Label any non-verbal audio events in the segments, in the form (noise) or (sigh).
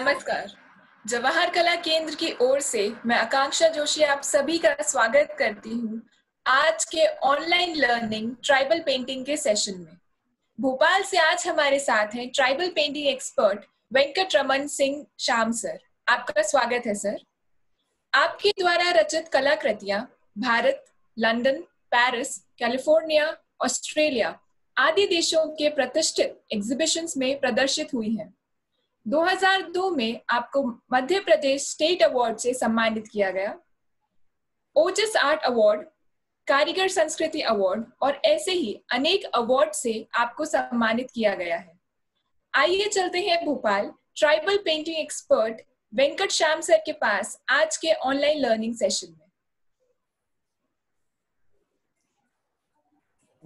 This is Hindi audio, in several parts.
नमस्कार। जवाहर कला केंद्र की ओर से मैं आकांक्षा जोशी आप सभी का स्वागत करती हूँ आज के ऑनलाइन लर्निंग ट्राइबल पेंटिंग के सेशन में। भोपाल से आज हमारे साथ हैं tribal painting expert Venkat Raman Singh Shyam sir. आपका स्वागत है, सर। आपके द्वारा रचित कलाकृतियाँ Bharat, London, Paris, California, Australia आदि देशों के प्रतिष्ठित एग्जीबिशंस में प्रदर्शित हुई हैं। 2002 में आपको मध्य प्रदेश स्टेट अवार्ड से सम्मानित किया गया। ओजस आर्ट अवार्ड, कारीगर संस्कृति अवार्ड और ऐसे ही अनेक अवार्ड से आपको सम्मानित किया गया है। आइए चलते हैं Bhopal. Tribal painting expert Venkat Shyam sir के पास आज के ऑनलाइन लर्निंग सेशन में।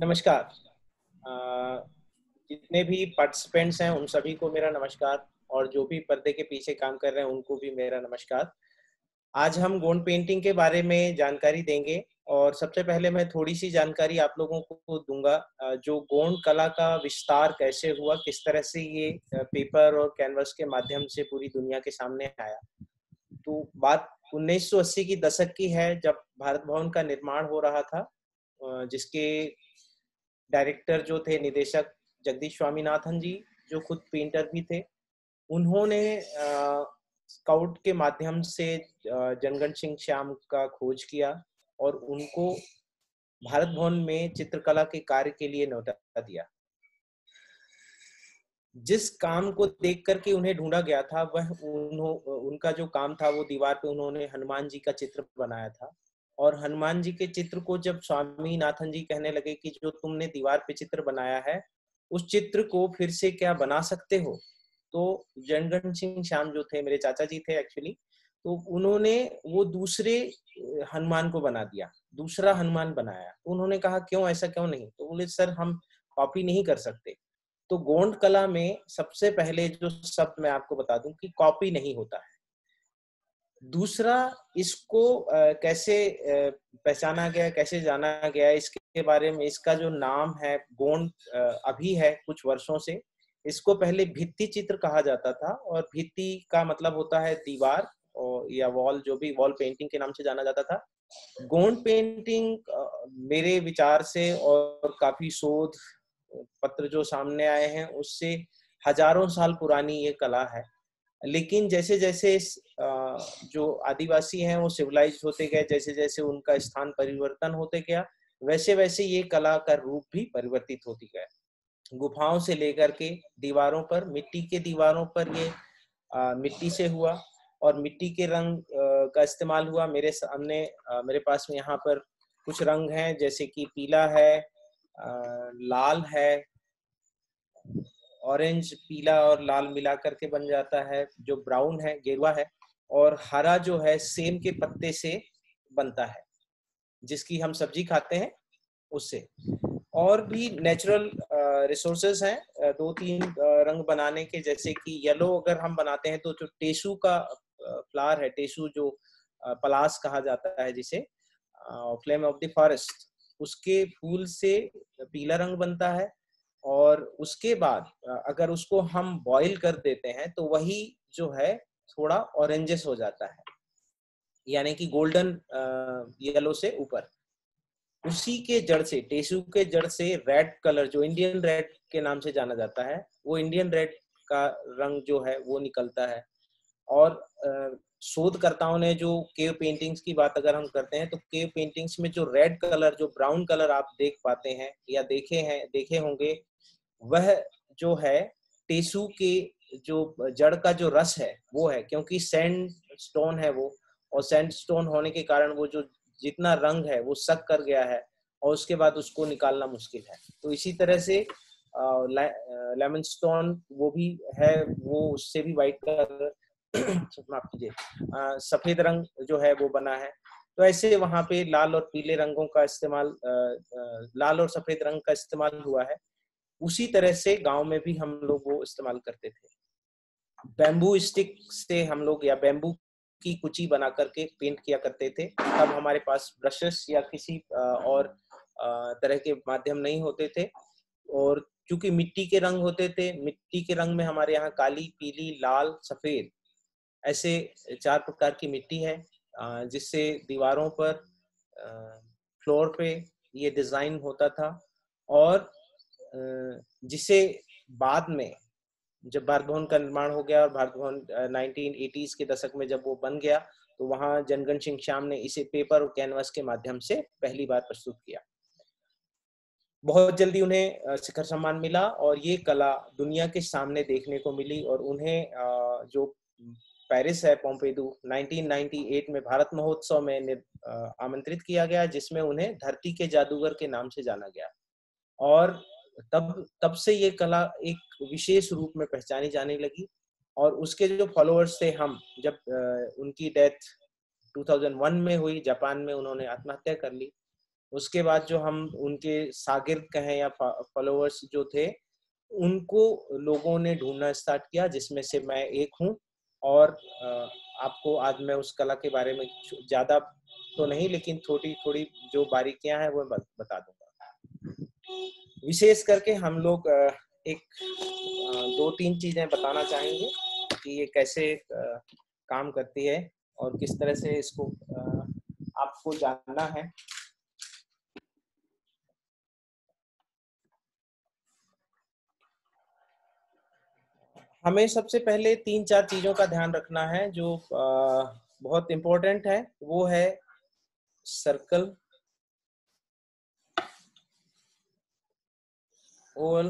नमस्कार। जितने भी पार्टिसिपेंट्स हैं, उन सभी को मेरा नमस्कार। और जो भी पर्दे के पीछे काम कर रहे हैं, उनको भी मेरा नमस्कार। आज हम गोंड पेंटिंग के बारे में जानकारी देंगे और सबसे पहले मैं थोड़ी सी जानकारी आप लोगों को दूँगा जो गोंड कला का विस्तार कैसे हुआ, किस तरह से ये पेपर और कैनवस के माध्यम से पूरी दुनिया के सामने आया। तो बात 1980 की दशक की है, जब भारत भवन का निर्माण हो रहा था जिसके डायरेक्टर जो थे निदेशक जगदीश स्वामीनाथन जी, जो खुद पेंटर भी थे उन्होंने स्काउट के माध्यम से जनगण सिंह श्याम का खोज किया और उनको भारत भवन में चित्रकला के कार्य के लिए न्योता दिया। जिस काम को देख करके उन्हें ढूंढा गया था, वह उन्हों, उनका जो काम था, वो दीवार पे उन्होंने हनुमान जी का चित्र बनाया था। और हनुमान जी के चित्र को जब स्वामी नाथन जी कहने लगे कि जो तुमने दीवार पे चित्र बनाया है, उस चित्र को फिर से क्या बना सकते हो? तो जनगण सिंह श्याम जो थे, मेरे चाचा जी थे एक्चुअली तो उन्होंने वो दूसरे हनुमान को बना दिया, दूसरा हनुमान बनाया। उन्होंने कहा, क्यों ऐसा क्यों नहीं? तो बोले, सर, हम कॉपी नहीं कर सकते। तो गोंड कला में सबसे पहले जो शब्द मैं आपको बता दूँ कि कॉपी नहीं होता है। दूसरा, इसको कैसे पहचाना गया, कैसे जाना गया, इसके बारे में, इसका जो नाम है, गोंड अभी है कुछ वर्षों से इसको पहले भित्ति चित्र कहा जाता था और भित्ति का मतलब होता है दीवार और, या वॉल जो भी वॉल पेंटिंग के नाम से जाना जाता था। गोंड पेंटिंग मेरे विचार से और काफ़ी शोध, पत्र जो सामने आए हैं, उससे हज़ारों साल पुरानी ये कला है। लेकिन जैसे जैसे जो आदिवासी हैं, वो सिविलाइज होते गए जैसे जैसे उनका स्थान परिवर्तन होते गया वैसे वैसे ये कला का रूप भी परिवर्तित होती गया। गुफाओं से लेकर के दीवारों पर मिट्टी के दीवारों पर ये आ, मिट्टी से हुआ और मिट्टी के रंग आ, का इस्तेमाल हुआ। मेरे सामने मेरे पास में यहाँ पर कुछ रंग हैं जैसे कि पीला है आ, लाल है ऑरेंज पीला और लाल मिला करके बन जाता है जो ब्राउन है गेरुआ है और हरा जो है सेम के पत्ते से बनता है जिसकी हम सब्ज़ी खाते हैं उससे। और भी नेचुरल रिसोर्सेज हैं दो तीन रंग बनाने के जैसे कि येलो अगर हम बनाते हैं तो जो टेसू का फ्लावर है टेसू जो पलास कहा जाता है जिसे फ्लेम ऑफ़ द फॉरेस्ट उसके फूल से पीला रंग बनता है और उसके बाद अगर उसको हम बॉईल कर देते हैं तो वही जो है थोड़ा ऑरेंजेस हो जाता है। यानी कि गोल्डन येलो से ऊपर। उसी के जड़ से, टेसू के जड़ से रेड कलर जो इंडियन रेड के नाम से जाना जाता है, वो इंडियन रेड का रंग जो है, वो निकलता है। और शोधकर्ताओं ने जो केव पेंटिंग्स की बात अगर हम करते हैं तो केव पेंटिंग्स में जो रेड कलर जो ब्राउन कलर आप देख पाते हैं, या देखे हैं, देखे होंगे, वह जो है, टेसू के जो जड़ का जो रस है, वो है, क्योंकि सैंड स्टोन है वो, और सैंड स्टोन होने के कारण वो जो जितना रंग है, वो सक कर गया है और उसके बाद उसको निकालना मुश्किल है। तो इसी तरह से लेमन स्टोन वो भी है, वो उससे भी वाइट कलर (clears throat) माफ़ कीजिए सफ़ेद रंग जो है वो बना है। तो ऐसे वहाँ पे लाल और पीले रंगों का इस्तेमाल लाल और सफ़ेद रंग का इस्तेमाल हुआ है। उसी तरह से गाँव में भी हम लोग वो इस्तेमाल करते थे। बैम्बू स्टिक से हम लोग या बैम्बू की कुची बना करके पेंट किया करते थे। तब हमारे पास ब्रशेस या किसी और तरह के माध्यम नहीं होते थे। और क्योंकि मिट्टी के रंग होते थे, मिट्टी के रंग में हमारे यहाँ काली, पीली, लाल, सफ़ेद ऐसे चार प्रकार की मिट्टी है जिससे दीवारों पर फ्लोर पे ये डिज़ाइन होता था। और जिसे बाद में जब भारत भवन का निर्माण हो गया और भारत भवन नाइनटीन के दशक में जब वो बन गया तो वहाँ जनगण सिंह श्याम ने इसे पेपर और कैनवस के माध्यम से पहली बार प्रस्तुत किया। बहुत जल्दी उन्हें शिखर सम्मान मिला और ये कला दुनिया के सामने देखने को मिली और उन्हें जो पेरिस है पोम्पेदू 1998 में भारत महोत्सव में आमंत्रित किया गया, जिसमें उन्हें धरती के जादूगर के नाम से जाना गया। और तब तब से ये कला एक विशेष रूप में पहचानी जाने लगी और उसके जो फॉलोअर्स थे हम, जब उनकी डेथ 2001 में हुई, जापान में उन्होंने आत्महत्या कर ली। उसके बाद जो हम उनके सागिर्द कहें या फॉलोअर्स जो थे, उनको लोगों ने ढूंढना स्टार्ट किया, जिसमें से मैं एक हूँ और आपको आज मैं उस कला के बारे में ज़्यादा तो नहीं, लेकिन थोड़ी थोड़ी जो बारीकियाँ हैं वो बता दूँगा। विशेष करके हम लोग एक दो तीन चीज़ें बताना चाहेंगे कि ये कैसे काम करती है और किस तरह से इसको आपको जानना है। हमें सबसे पहले तीन चार चीज़ों का ध्यान रखना है जो बहुत इम्पोर्टेंट है। वो है सर्कल ओवल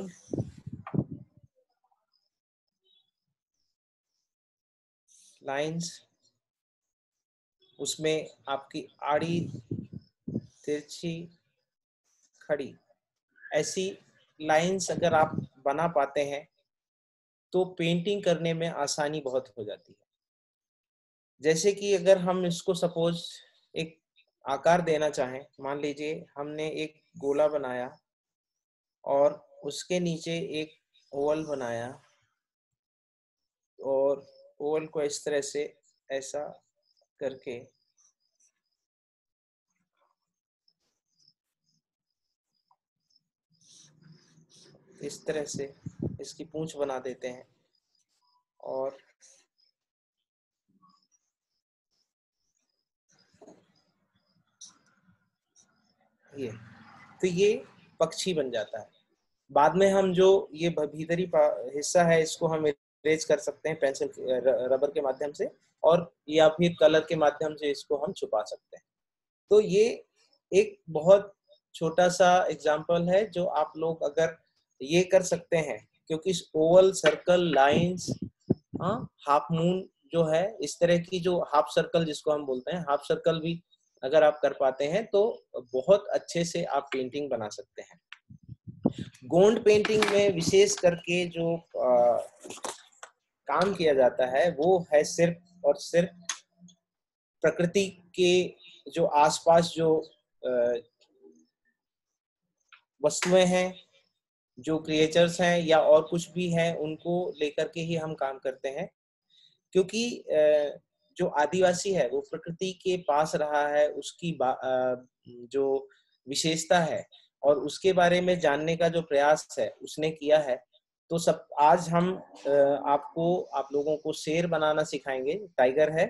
लाइंस उसमें आपकी आड़ी, तिरछी, खड़ी। ऐसी लाइंस अगर आप बना पाते हैं तो पेंटिंग करने में आसानी बहुत हो जाती है। जैसे कि अगर हम इसको सपोज़ एक आकार देना चाहें, मान लीजिए हमने एक गोला बनाया और उसके नीचे एक ओवल बनाया और ओवल को इस तरह से ऐसा करके इस तरह से इसकी पूंछ बना देते हैं और ये तो ये पक्षी बन जाता है। बाद में हम जो ये भीतरी हिस्सा है, इसको हम इरेज कर सकते हैं पेंसिल रबर के माध्यम से और या फिर कलर के माध्यम से इसको हम छुपा सकते हैं। तो ये एक बहुत छोटा सा एग्ज़ाम्पल है जो आप लोग अगर ये कर सकते हैं, क्योंकि ओवल सर्कल लाइंस हाँ हाफ़ मून जो है, इस तरह की जो हाफ़ सर्कल जिसको हम बोलते हैं हाफ़ सर्कल भी अगर आप कर पाते हैं तो बहुत अच्छे से आप पेंटिंग बना सकते हैं। गोंड पेंटिंग में विशेष करके जो आ, काम किया जाता है वो है सिर्फ़ और सिर्फ़ प्रकृति के जो आसपास जो वस्तुएँ हैं जो क्रिएचर्स हैं या और कुछ भी हैं उनको लेकर के ही हम काम करते हैं। क्योंकि जो आदिवासी है वो प्रकृति के पास रहा है उसकी जो विशेषता है और उसके बारे में जानने का जो प्रयास है, उसने किया है। तो सब, आज हम आपको, आप लोगों को शेर बनाना सिखाएँगे। टाइगर है।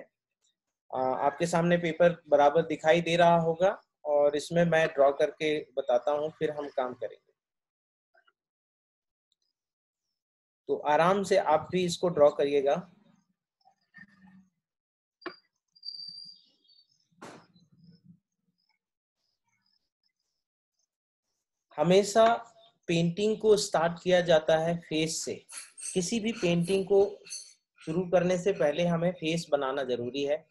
आपके सामने पेपर बराबर दिखाई दे रहा होगा और इसमें मैं ड्रॉ करके बताता हूँ, फिर हम काम करेंगे। तो आराम से आप भी इसको ड्रॉ करिएगा। हमेशा पेंटिंग को स्टार्ट किया जाता है फेस से। किसी भी पेंटिंग को शुरू करने से पहले हमें फेस बनाना ज़रूरी है,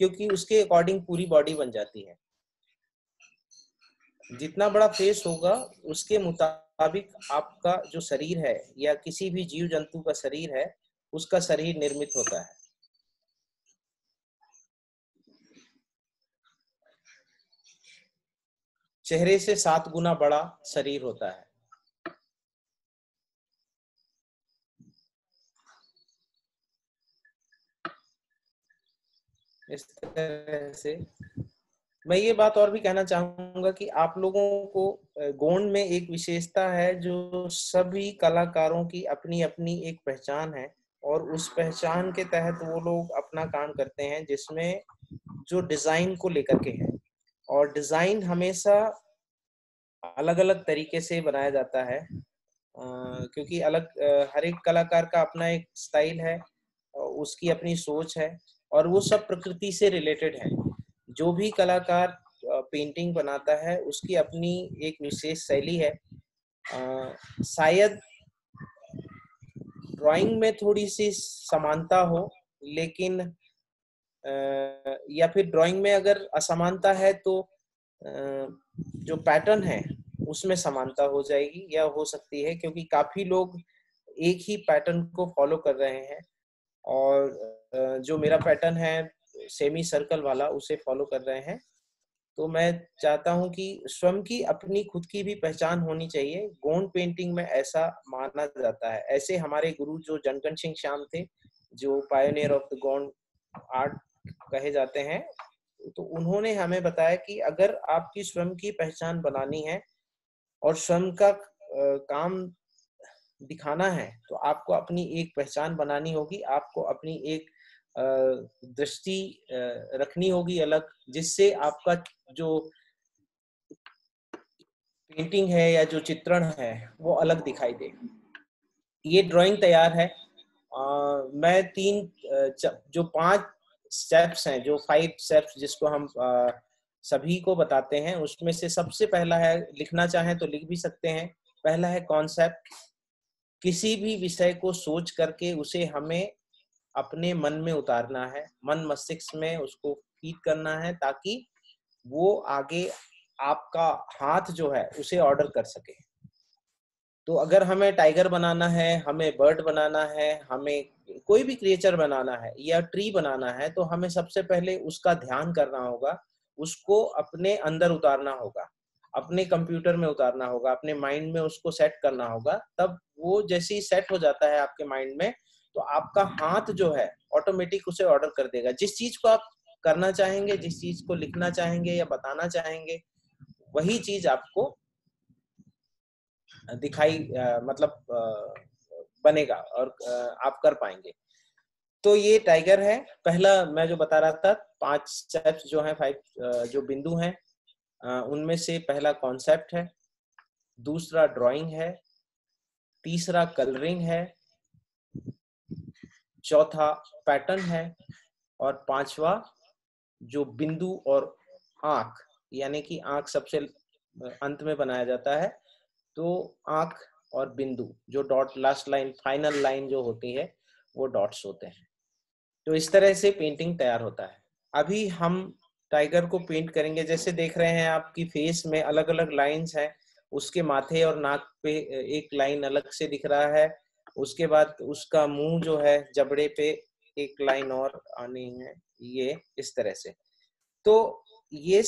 क्योंकि उसके अकॉर्डिंग पूरी बॉडी बन जाती है। जितना बड़ा फेस होगा, उसके मुताबिक आपका जो शरीर है या किसी भी जीव जंतु का शरीर है, उसका शरीर निर्मित होता है। चेहरे से सात गुना बड़ा शरीर होता है। इस तरह से मैं ये बात और भी कहना चाहूँगा कि आप लोगों को गोंड में एक विशेषता है जो सभी कलाकारों की अपनी अपनी एक पहचान है और उस पहचान के तहत वो लोग अपना काम करते हैं जिसमें जो डिज़ाइन को लेकर के है। और डिज़ाइन हमेशा अलग अलग तरीके से बनाया जाता है। आ, क्योंकि अलग हर एक कलाकार का अपना एक स्टाइल है उसकी अपनी सोच है और वो सब प्रकृति से रिलेटेड है। जो भी कलाकार पेंटिंग बनाता है उसकी अपनी एक विशेष शैली है। शायद ड्राइंग में थोड़ी सी समानता हो लेकिन आ, या फिर ड्राइंग में अगर असमानता है तो जो पैटर्न है, उसमें समानता हो जाएगी या हो सकती है क्योंकि काफ़ी लोग एक ही पैटर्न को फॉलो कर रहे हैं और जो मेरा पैटर्न है सेमी सर्कल वाला, उसे फॉलो कर रहे हैं। तो मैं चाहता हूँ कि स्वयं की अपनी खुद की भी पहचान होनी चाहिए। गोंड पेंटिंग में ऐसा माना जाता है। ऐसे हमारे गुरु जो जनकन सिंह श्याम थे, जो pioneer of the Gond art कहे जाते हैं तो उन्होंने हमें बताया कि अगर आपकी स्वयं की पहचान बनानी है और स्वयं का काम दिखाना है तो आपको अपनी एक पहचान बनानी होगी आपको अपनी एक दृष्टि रखनी होगी अलग जिससे आपका जो पेंटिंग है या जो चित्रण है वो अलग दिखाई दे। ये ड्राइंग तैयार है। आ, मैं तीन जो पाँच स्टेप्स हैं जो फाइव स्टेप्स जिसको हम आ, सभी को बताते हैं उसमें से सबसे पहला है लिखना चाहें तो लिख भी सकते हैं। पहला है कॉन्सेप्ट किसी भी विषय को सोच करके उसे हमें अपने मन में उतारना है मन मस्तिष्क में उसको फ़ीड करना है ताकि वो आगे आपका हाथ जो है उसे ऑर्डर कर सके। तो अगर हमें टाइगर बनाना है, हमें बर्ड बनाना है, हमें कोई भी क्रिएचर बनाना है या ट्री बनाना है तो हमें सबसे पहले उसका ध्यान करना होगा, उसको अपने अंदर उतारना होगा, अपने कंप्यूटर में उतारना होगा, अपने माइंड में उसको सेट करना होगा, तब वो जैसे ही सेट हो जाता है आपके माइंड में तो आपका हाथ जो है ऑटोमेटिक उसे ऑर्डर कर देगा। जिस चीज़ को आप करना चाहेंगे, जिस चीज़ को लिखना चाहेंगे या बताना चाहेंगे, वही चीज़ आपको दिखाई मतलब बनेगा और आप कर पाएँगे। तो ये टाइगर है। पहला मैं जो बता रहा था, पाँच स्टेप्स जो है फाइव जो बिंदु हैं उनमें से पहला कॉन्सेप्ट है, दूसरा ड्राइंग है, तीसरा कलरिंग है, चौथा पैटर्न है और पांचवा जो बिंदु और आँख, यानी कि आँख सबसे अंत में बनाया जाता है। तो आँख और बिंदु, जो dot last line final line जो होती है, वो डॉट्स होते हैं। तो इस तरह से पेंटिंग तैयार होता है। अभी हम टाइगर को पेंट करेंगे। जैसे देख रहे हैं आपकी फेस में अलग अलग लाइंस हैं। उसके माथे और नाक पे एक लाइन अलग से दिख रहा है। उसके बाद उसका मुँह जो है, जबड़े पे एक लाइन और आनी है। ये इस तरह से। तो ये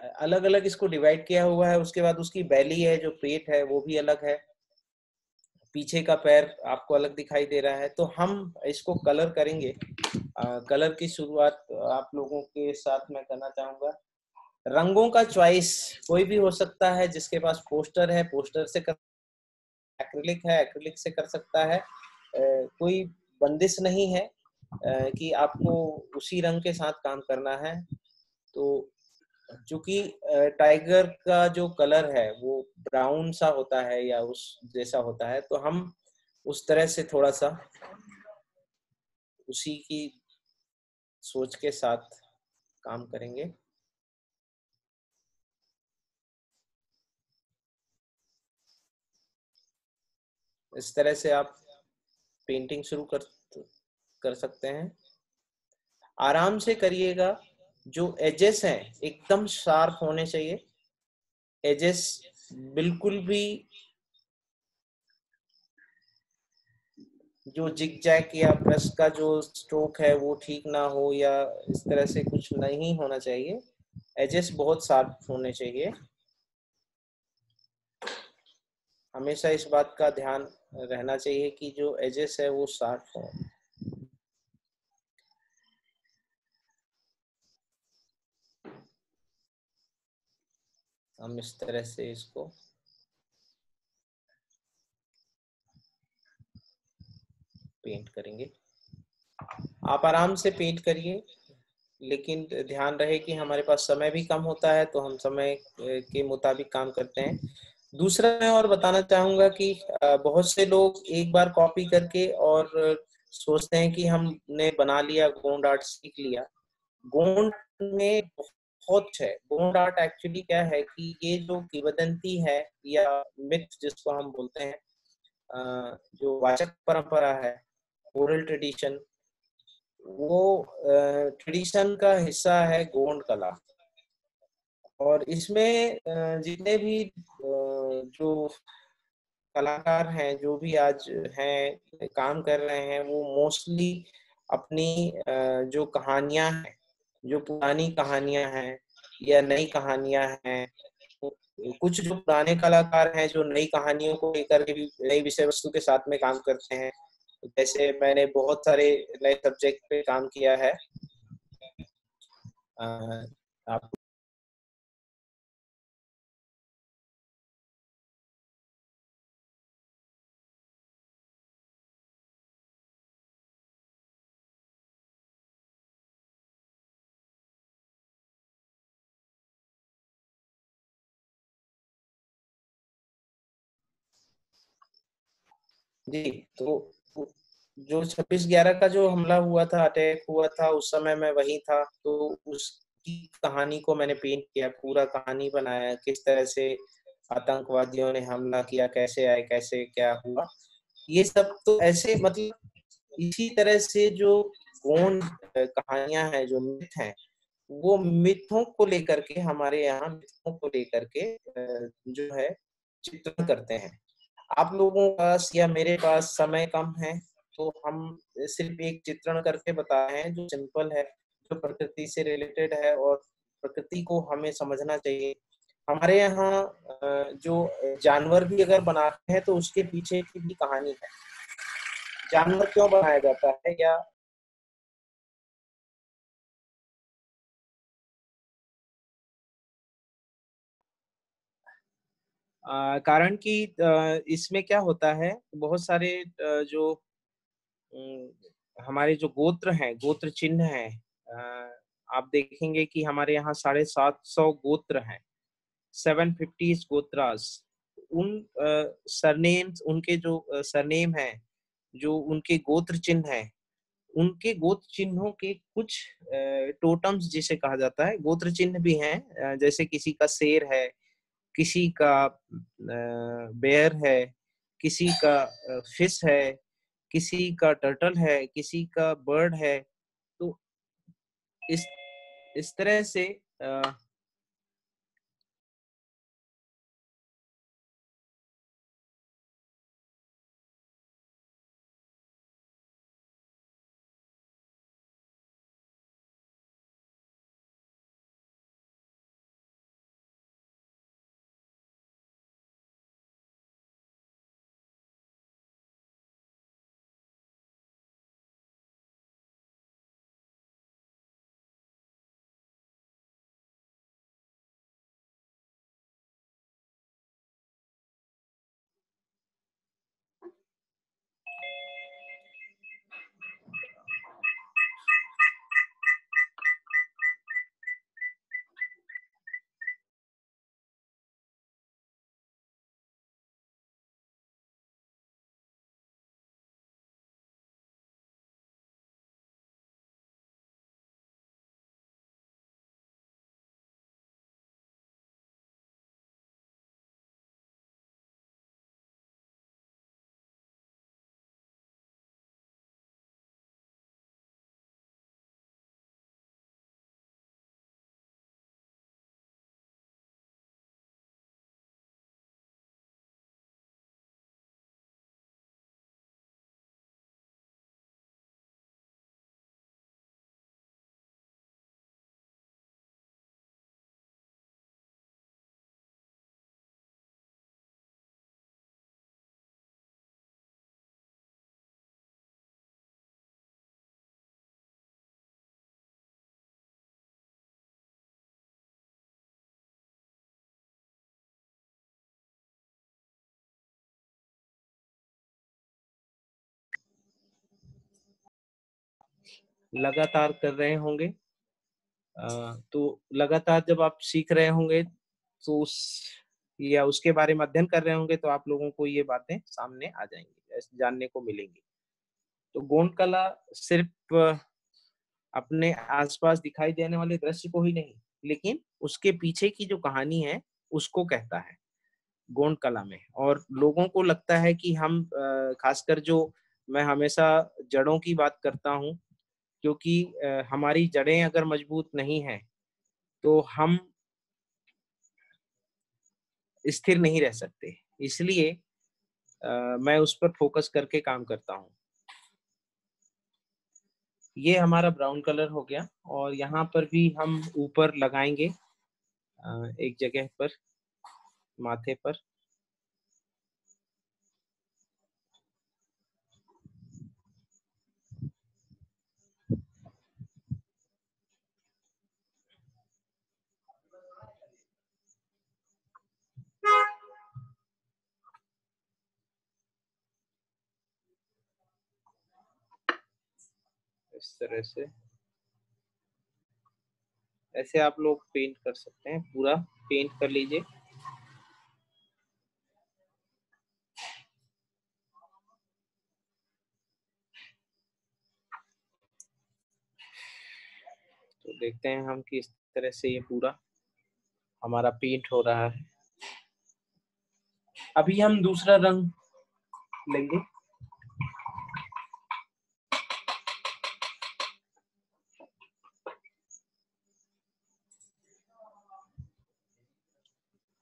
अलग अलग इसको डिवाइड किया हुआ है उसके बाद उसकी बैली है जो पेट है वो भी अलग है। पीछे का पैर आपको अलग दिखाई दे रहा है। तो हम इसको कलर करेंगे। आ, कलर की शुरुआत आप लोगों के साथ मैं करना चाहूँगा। रंगों का चॉइस कोई भी हो सकता है जिसके पास पोस्टर है पोस्टर से कर एक्रिलिक है एक्रिलिक से कर सकता है। ए, कोई बंदिश नहीं है ए, कि आपको उसी रंग के साथ काम करना है। तो चूँकि टाइगर का जो कलर है, वो ब्राउन सा होता है या उस जैसा होता है तो हम उस तरह से थोड़ा सा उसी की सोच के साथ काम करेंगे। इस तरह से आप पेंटिंग शुरू कर कर सकते हैं। आराम से करिएगा। जो एजेस हैं, एकदम शार्प होने चाहिए। एजेस बिल्कुल भी जो जिग जैक या ब्रश का जो स्ट्रोक है, वो ठीक ना हो या इस तरह से कुछ नहीं होना चाहिए। एजेस बहुत शार्प होने चाहिए। हमेशा इस बात का ध्यान रहना चाहिए कि जो एजेस है, वो शार्प हो। हम इस तरह से इसको पेंट करेंगे। आप आराम से पेंट करिए, लेकिन ध्यान रहे कि हमारे पास समय भी कम होता है तो हम समय के मुताबिक काम करते हैं। दूसरा मैं और बताना चाहूँगा कि बहुत से लोग एक बार कॉपी करके और सोचते हैं कि हमने बना लिया, गोंड आर्ट सीख लिया। गोंड में बहुत है। गोंड आर्ट एक्चुअली क्या है कि ये जो किवदंती है या मिथ जिसको हम बोलते हैं जो वाचक परंपरा है ओरल ट्रेडिशन वो ट्रेडिशन का हिस्सा है गोंड कला। और इसमें जितने भी जो कलाकार हैं, जो भी आज हैं, काम कर रहे हैं, वो मोस्टली अपनी जो कहानियाँ हैं जो पुरानी कहानियाँ हैं या नई कहानियाँ हैं, कुछ जो पुराने कलाकार हैं जो नई कहानियों को लेकर के भी नई विषय वस्तु के साथ में काम करते हैं। जैसे मैंने बहुत सारे नए सब्जेक्ट पे काम किया है। आप जी तो जो छब्बीस ग्यारह का जो हमला हुआ था, अटैक हुआ था, उस समय मैं वही था तो उसकी कहानी को मैंने पेंट किया, पूरा कहानी बनाया, किस तरह से आतंकवादियों ने हमला किया, कैसे आए, कैसे, क्या हुआ। ये सब तो ऐसे मतलब इसी तरह से जो गौन कहानियाँ हैं, जो मिथ हैं, वो मिथों को लेकर के, हमारे यहाँ मिथों को लेकर के जो है, चित्रण करते हैं। आप लोगों के पास या मेरे पास समय कम है तो हम सिर्फ़ एक चित्रण करके बताए हैं, जो सिंपल है, जो प्रकृति से रिलेटेड है और प्रकृति को हमें समझना चाहिए। हमारे यहाँ जो जानवर भी अगर बनाते हैं तो उसके पीछे की भी कहानी है। जानवर क्यों बनाया जाता है या कारण कि इसमें क्या होता है, बहुत सारे जो हमारे जो गोत्र हैं, गोत्र चिन्ह हैं आप देखेंगे कि हमारे यहाँ साढ़े सात सौ गोत्र हैं। Seven fifty gotras. उन सरनेम उनके जो सरनेम है, जो उनके गोत्र चिन्ह है, उनके गोत्र चिन्हों के कुछ टोटम्स जिसे कहा जाता है, गोत्र चिन्ह भी हैं जैसे किसी का शेर है किसी का बेयर है, किसी का फ़िश है, किसी का टर्टल है, किसी का बर्ड है तो इस इस तरह से लगातार कर रहे होंगे। तो लगातार जब आप सीख रहे होंगे तो उस या उसके बारे में अध्ययन कर रहे होंगे तो आप लोगों को ये बातें सामने आ जाएँगी जानने को मिलेंगी। तो गोंड कला सिर्फ़ अपने आसपास दिखाई देने वाले दृश्य को ही नहीं, लेकिन उसके पीछे की जो कहानी है, उसको कहता है गोंड कला में। और लोगों को लगता है कि हम खासकर जो मैं हमेशा जड़ों की बात करता हूँ क्योंकि हमारी जड़ें अगर मज़बूत नहीं है तो हम स्थिर नहीं रह सकते। इसलिए मैं उस पर फोकस करके काम करता हूँ। ये हमारा ब्राउन कलर हो गया और यहाँ पर भी हम ऊपर लगाएँगे एक जगह पर, माथे पर। इस तरह से। ऐसे आप लोग पेंट कर सकते हैं, पूरा पेंट कर लीजिए। तो देखते हैं हम किस तरह से ये पूरा हमारा पेंट हो रहा है। अभी हम दूसरा रंग लेंगे।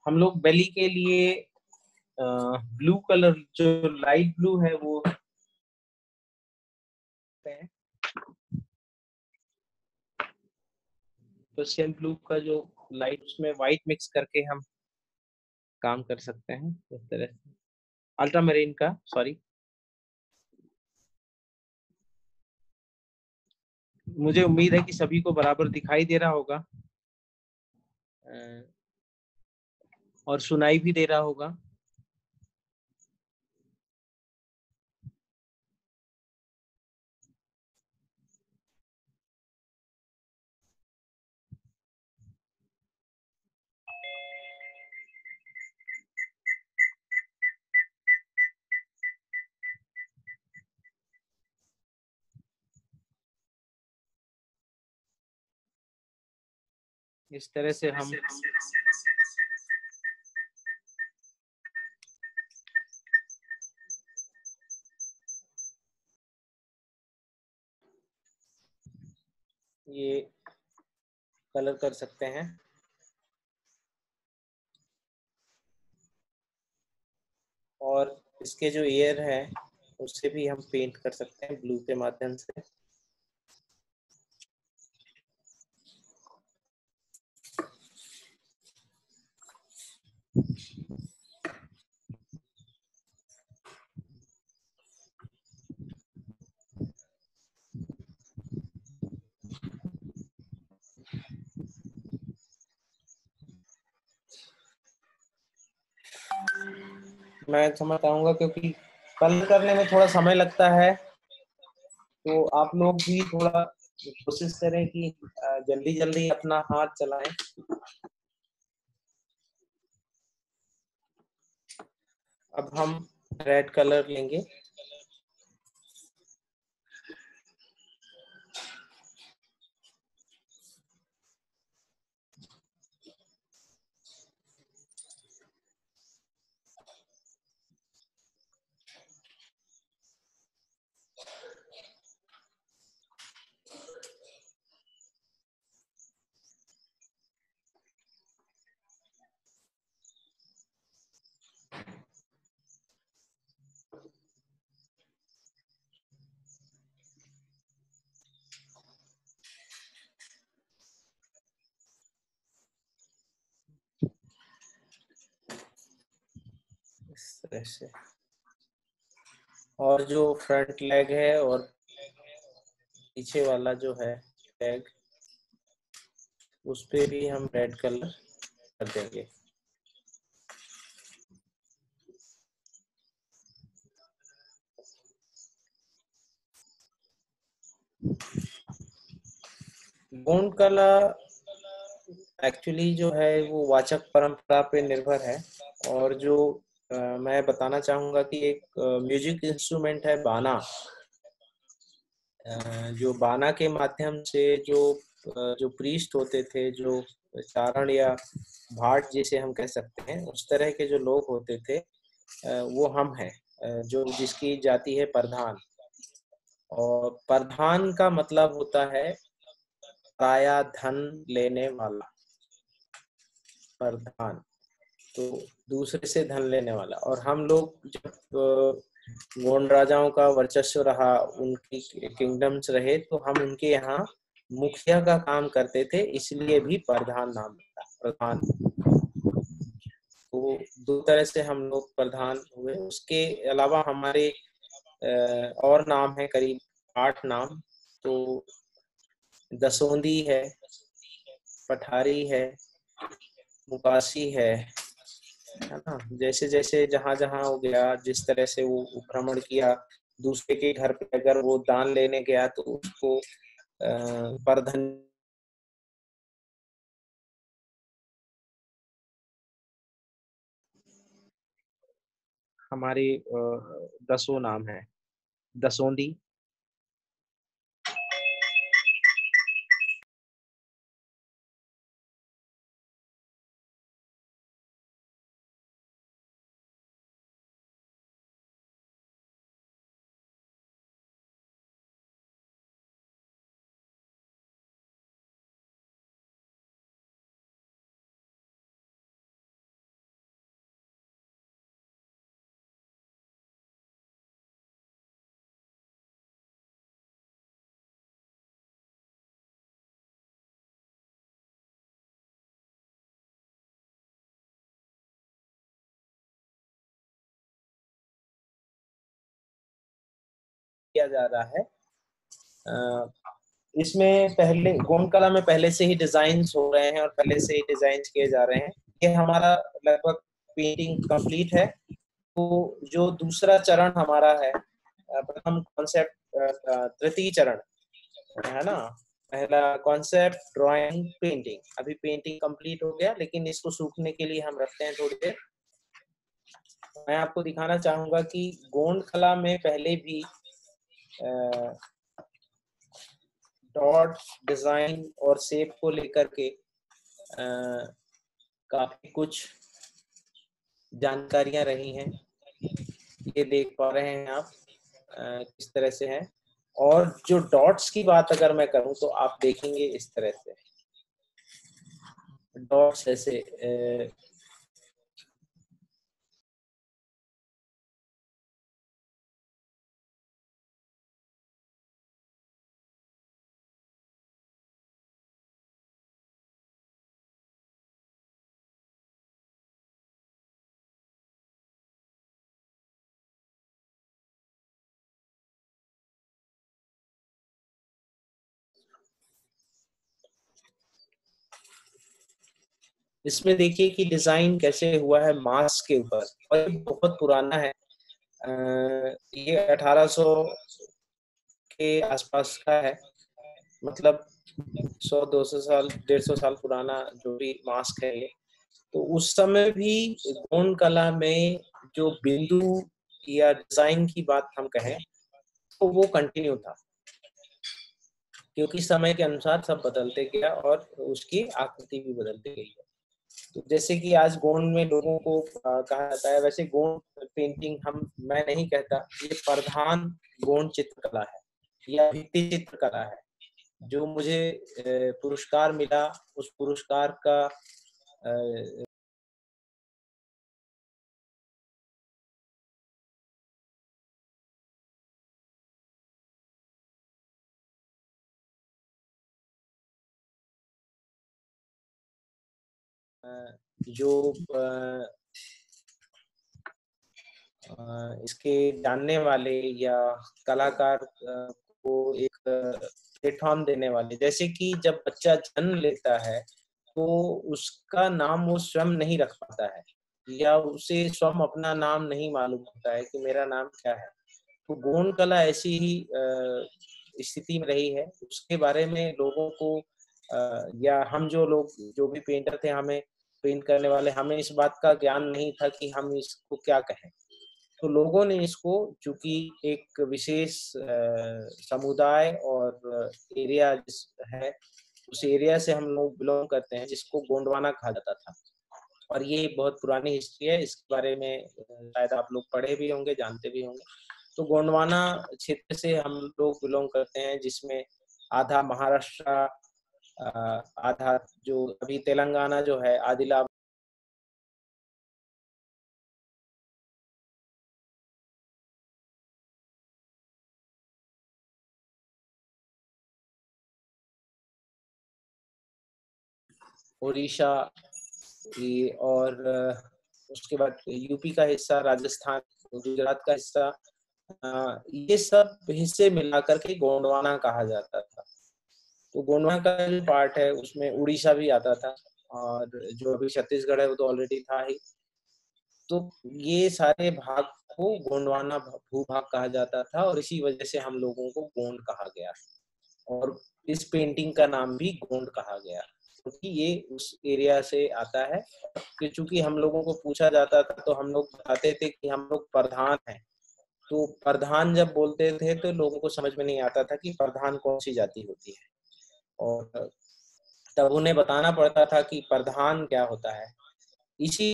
हम लोग बेली के लिए ब्लू कलर, जो लाइट ब्लू है, वो पर्शियन ब्लू का जो लाइट, उसमें व्हाइट मिक्स करके हम काम कर सकते हैं, इस तरह से। अल्ट्रा मरीन का सॉरी मुझे उम्मीद है कि सभी को बराबर दिखाई दे रहा होगा। और सुनाई भी दे रहा होगा। इस तरह से हम ये कलर कर सकते हैं। और इसके जो एयर है, उसे भी हम पेंट कर सकते हैं ब्लू के माध्यम से। मैं समझ पाऊँगा क्योंकि कल करने में थोड़ा समय लगता है। तो आप लोग भी थोड़ा कोशिश करें कि जल्दी जल्दी अपना हाथ चलाएँ। अब हम रेड कलर लेंगे। तरह से और जो फ्रंट लेग है और पीछे वाला जो है लेग उस पे भी हम रेड कलर कर देंगे। गौंड कला एक्चुअली जो है वो वाचक परंपरा पे निर्भर है और जो मैं बताना चाहूँगा कि एक म्यूज़िक इंस्ट्रूमेंट है बाना। जो बाना के माध्यम से जो जो प्रीस्ट होते थे, जो चारण या भाट जिसे हम कह सकते हैं, उस तरह के जो लोग होते थे वो हम हैं जो जिसकी जाति है प्रधान। और प्रधान का मतलब होता है पराया धन लेने वाला। प्रधान। तो दूसरे से धन लेने वाला। और हम लोग जब गोंड राजाओं का वर्चस्व रहा, उनकी किंगडम्स रहे तो हम उनके यहाँ मुखिया का काम करते थे, इसलिए भी प्रधान नाम था, प्रधान। तो दो तरह से हम लोग प्रधान हुए। उसके अलावा हमारे और नाम है, करीब आठ नाम। तो दसोंदी है, पठारी है, मुकासी है है ना? जैसे जैसे जहाँ जहाँ हो गया, जिस तरह से वो भ्रमण किया, दूसरे के घर पे अगर वो दान लेने गया तो उसको परधन हमारी दसों नाम है। दसोंदी किया जा रहा है। इसमें पहले गोंड कला में पहले से ही डिज़ाइन हो रहे हैं और पहले से ही डिज़ाइन किए जा रहे हैं। ये हमारा लगभग पेंटिंग कंप्लीट है। तो जो दूसरा चरण हमारा है प्रथम कॉन्सेप्ट तृतीय चरण, है ना? पहला कॉन्सेप्ट ड्राइंग पेंटिंग अभी पेंटिंग कंप्लीट हो गया, लेकिन इसको सूखने के लिए हम रखते हैं थोड़ी देर। मैं आपको दिखाना चाहूँगा कि गोंड कला में पहले भी डॉट डिज़ाइन और सेप को लेकर के काफ़ी कुछ जानकारियाँ रही हैं। ये देख पा रहे हैं आप किस तरह से है। और जो डॉट्स की बात अगर मैं करूँ तो आप देखेंगे इस तरह से। डॉट्स ऐसे इसमें देखिए कि डिज़ाइन कैसे हुआ है मास्क के ऊपर। और ये बहुत पुराना है। आ, ये 1800 के आसपास का है। मतलब 100 200 साल 150 साल पुराना जो भी मास्क है ये। तो उस समय भी गोंड कला में जो बिंदु या डिज़ाइन की बात हम कहें तो वो कंटिन्यू था। क्योंकि समय के अनुसार सब बदलते गया और उसकी आकृति भी बदलती गई है। जैसे कि आज गोंड में लोगों को कहा जाता है, वैसे गोंड पेंटिंग हम, मैं नहीं कहता, ये प्रधान गोंड चित्रकला है, या भित्ति चित्रकला है। जो मुझे पुरस्कार मिला, उस पुरस्कार का जो इसके जानने वाले या कलाकार को एक प्लेटफॉर्म देने वाले। जैसे कि जब बच्चा जन्म लेता है तो उसका नाम वो स्वयं नहीं रख पाता है। या उसे स्वयं अपना नाम नहीं मालूम होता है कि मेरा नाम क्या है। तो गोंड कला ऐसी ही स्थिति में रही है। उसके बारे में लोगों को या हम जो लोग, जो भी पेंटर थे, हमें पेंट करने वाले, हमें इस बात का ज्ञान नहीं था कि हम इसको क्या कहें। तो लोगों ने इसको, चूँकि एक विशेष समुदाय और एरिया है, उस एरिया से हम लोग बिलोंग करते हैं, जिसको गोंडवाना कहा जाता था। और ये बहुत पुरानी हिस्ट्री है, इसके बारे में शायद आप लोग पढ़े भी होंगे, जानते भी होंगे। तो गोंडवाना क्षेत्र से हम लोग बिलोंग करते हैं, जिसमें आधा महाराष्ट्र आधा जो अभी तेलंगाना जो है आदिला उड़ीसा और उसके बाद यूपी का हिस्सा, राजस्थान, गुजरात का हिस्सा ये सब हिस्से मिलाकर के गोंडवाना कहा जाता तो गोंडवा का जो पार्ट है, उसमें उड़ीसा भी आता था और जो अभी छत्तीसगढ़ है, वो तो ऑलरेडी था ही। तो ये सारे भाग को गोंडवाना भूभाग कहा जाता था और इसी वजह से हम लोगों को गोंड कहा गया। और इस पेंटिंग का नाम भी गोंड कहा गया। क्योंकि ये उस एरिया से आता है। कि चूँकि हम लोगों को पूछा जाता था तो हम लोग बताते थे कि हम लोग प्रधान हैं। तो प्रधान जब बोलते थे तो लोगों को समझ में नहीं आता था कि प्रधान कौन सी जाति होती है। और तब उन्हें बताना पड़ता था कि प्रधान क्या होता है। इसी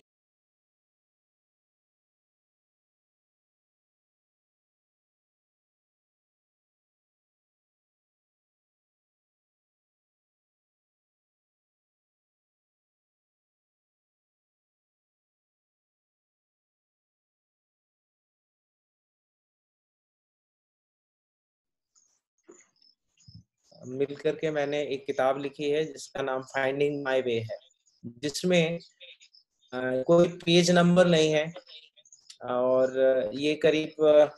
मिल के मैंने एक किताब लिखी है, जिसका नाम फाइंडिंग माय वे है। जिसमें कोई पेज नंबर नहीं है, और ये करीब,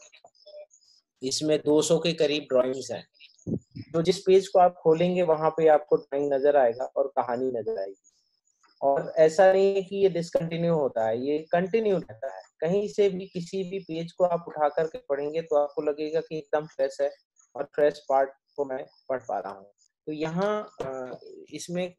इसमें 200 के करीब ड्राइंग्स हैं। तो जिस पेज को आप खोलेंगे, वहाँ पे आपको ड्राइंग नज़र आएगा और कहानी नज़र आएगी। और ऐसा नहीं है कि ये डिसकंटिन्यू होता है, ये कंटिन्यू रहता है। कहीं से भी किसी भी पेज को आप उठा करके पढ़ेंगे तो आपको लगेगा कि एकदम फ्रेश है और फ्रेश पार्ट को मैं पढ़ पा रहा हूँ। तो यहाँ इसमें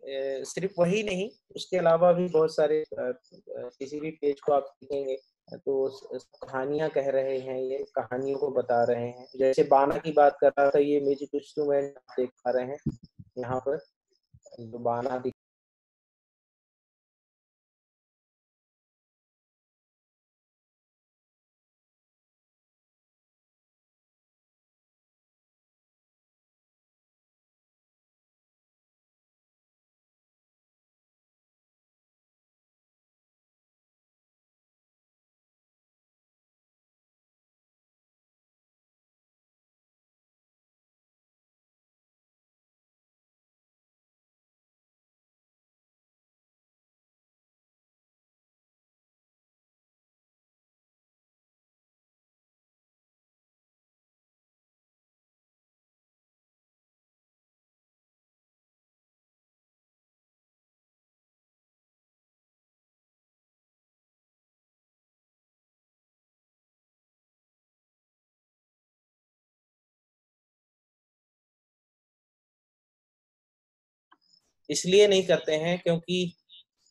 सिर्फ़ वही नहीं, उसके अलावा भी बहुत सारे किसी भी पेज को आप देखेंगे तो कहानियाँ कह रहे हैं, ये कहानियों को बता रहे हैं। जैसे बाना की बात कर रहा था, ये म्यूज़िक इंस्ट्रूमेंट देख पा रहे हैं, यहाँ पर, जो बाना इसलिए नहीं करते हैं क्योंकि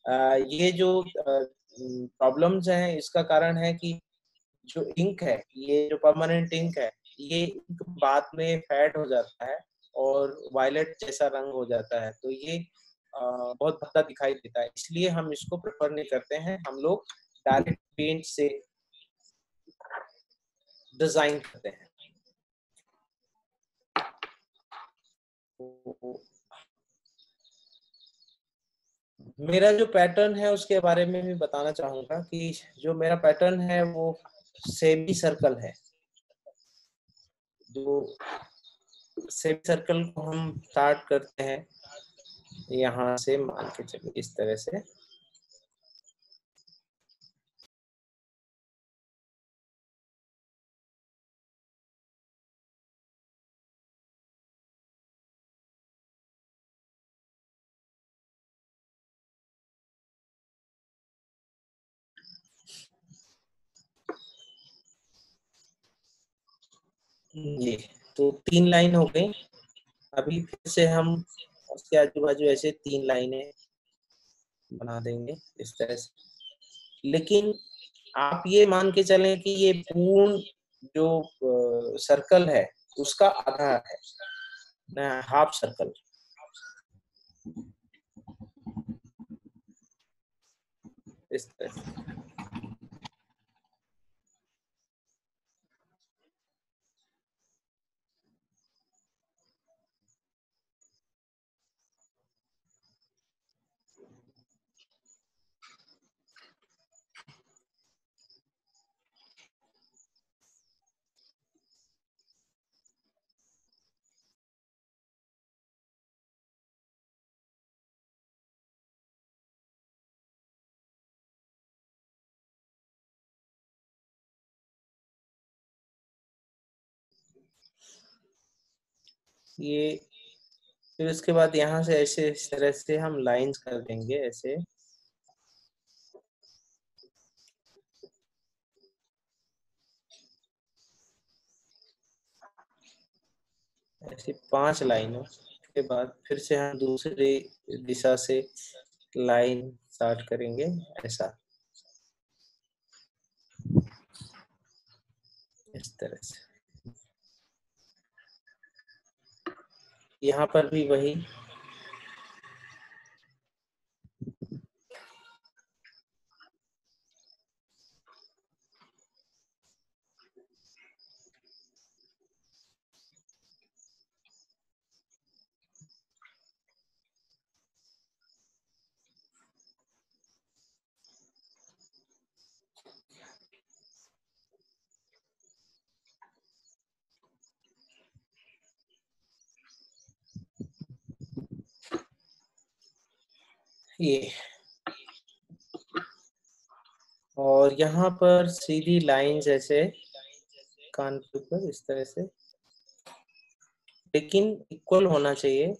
ये जो प्रॉब्लम्स हैं, इसका कारण है कि जो इंक है, ये जो परमानेंट इंक है, ये इंक बाद में फैड हो जाता है और वायलेट जैसा रंग हो जाता है। तो ये बहुत भद्दा दिखाई देता है। इसलिए हम इसको प्रेफर नहीं करते हैं। हम लोग डायरेक्ट पेंट से डिज़ाइन करते हैं। मेरा जो पैटर्न है उसके बारे में भी बताना चाहूँगा कि जो मेरा पैटर्न है वो सेमी सर्कल है। जो सेमी सर्कल को हम स्टार्ट करते हैं, यहाँ से मान के चलिए इस तरह से। ये तो तीन लाइन हो गई। अभी फिर से हम उसके आजू बाजू ऐसे तीन लाइनें बना देंगे इस तरह से। लेकिन आप ये मान के चलें कि ये पूर्ण जो सर्कल है, उसका आधा है। ना हाफ़ सर्कल इस तरह ये फिर उसके बाद यहाँ से ऐसे इस तरह से हम लाइंस कर देंगे ऐसे। ऐसे पाँच लाइनों के बाद फिर से हम दूसरी दिशा से लाइन स्टार्ट करेंगे ऐसा। इस तरह से। यहाँ पर भी वही ये। और यहाँ पर सीधी लाइन जैसे कान के ऊपर इस तरह से। लेकिन इक्वल होना चाहिए।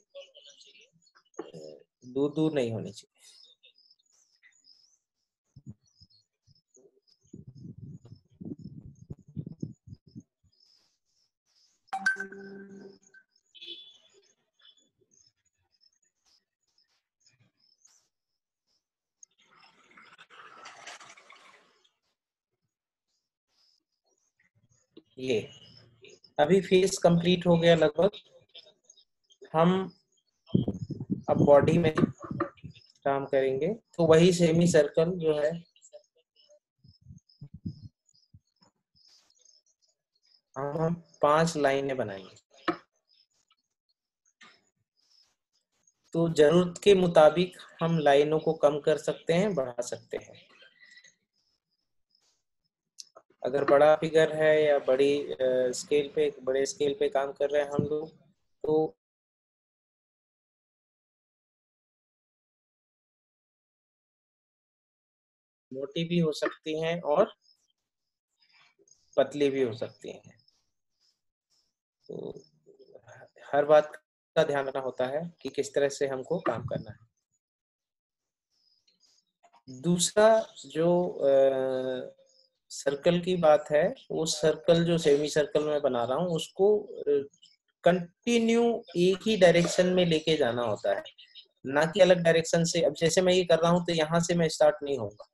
दूर दूर नहीं होनी चाहिए। ये। अभी फेस कंप्लीट हो गया लगभग। हम अब बॉडी में काम करेंगे। तो वही सेमी सर्कल जो है। हम हम पाँच लाइनें बनाएँगे। तो ज़रूरत के मुताबिक हम लाइनों को कम कर सकते हैं, बढ़ा सकते हैं। अगर बड़ा फिगर है या बड़ी स्केल पे बड़े स्केल पे काम कर रहे हैं हम लोग तो मोटी भी हो सकती हैं और पतली भी हो सकती हैं। तो हर बात का ध्यान रखना होता है कि किस तरह से हमको काम करना है। दूसरा जो आ, सर्कल की बात है, वो सर्कल जो सेमी सर्कल में बना रहा हूँ, उसको कंटिन्यू एक ही डायरेक्शन में लेके जाना होता है। ना कि अलग डायरेक्शन से। अब जैसे मैं ये कर रहा हूँ तो यहाँ से मैं स्टार्ट नहीं होऊँगा।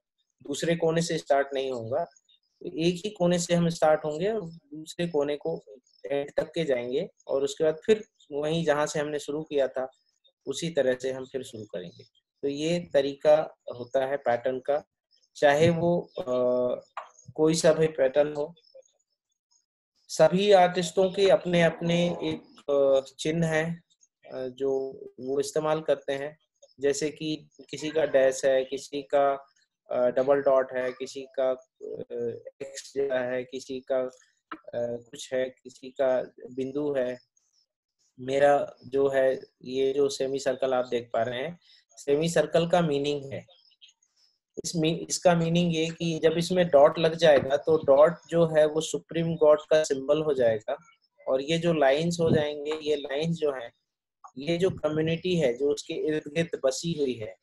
दूसरे कोने से स्टार्ट नहीं होऊँगा। तो एक ही कोने से हम स्टार्ट होंगे और दूसरे कोने को एंड तक के जाएँगे और उसके बाद फिर वहीं जहाँ से हमने शुरू किया था, उसी तरह से हम फिर शुरू करेंगे। तो ये तरीका होता है पैटर्न का। चाहे वो कोई सा भी पैटर्न हो, सभी आर्टिस्टों के अपने अपने एक चिन्ह है जो वो इस्तेमाल करते हैं। जैसे कि किसी का डैश है, किसी का डबल डॉट है, किसी का एक्स है, किसी का कुछ है, किसी का बिंदु है। मेरा जो है, ये जो सेमी सर्कल आप देख पा रहे हैं सेमी सर्कल का मीनिंग है। इस इसका मीनिंग ये कि जब इसमें डॉट लग जाएगा तो डॉट जो है वो सुप्रीम गॉड का सिंबल हो जाएगा। और ये जो लाइंस हो जाएँगे, ये लाइंस जो है, ये जो कम्युनिटी है, जो उसके इर्द गिर्द बसी हुई है,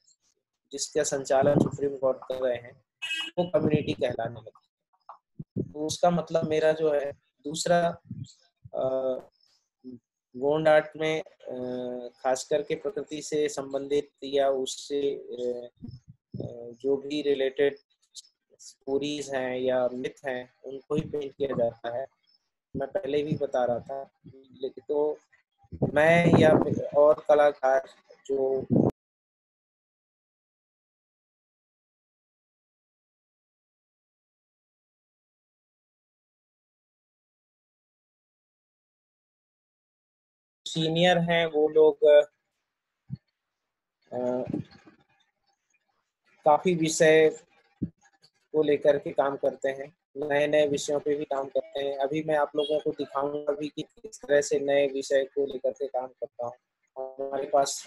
जिसका संचालन सुप्रीम कोर्ट कर रहे हैं, वो कम्युनिटी कहलाने लगी। तो उसका मतलब मेरा जो है, दूसरा गोंड आर्ट में खास करके प्रकृति से संबंधित या उससे जो भी रिलेटेड स्टोरीज हैं या मिथ हैं, उनको ही पेंट किया जाता है। मैं पहले भी बता रहा था, लेकिन तो मैं या और कलाकार जो सीनियर हैं, वो लोग काफ़ी विषय को लेकर के काम करते हैं नए नए विषयों पे भी काम करते हैं। अभी मैं आप लोगों को दिखाऊँगा भी कि किस तरह से नए विषय को लेकर के काम करता हूँ। हमारे पास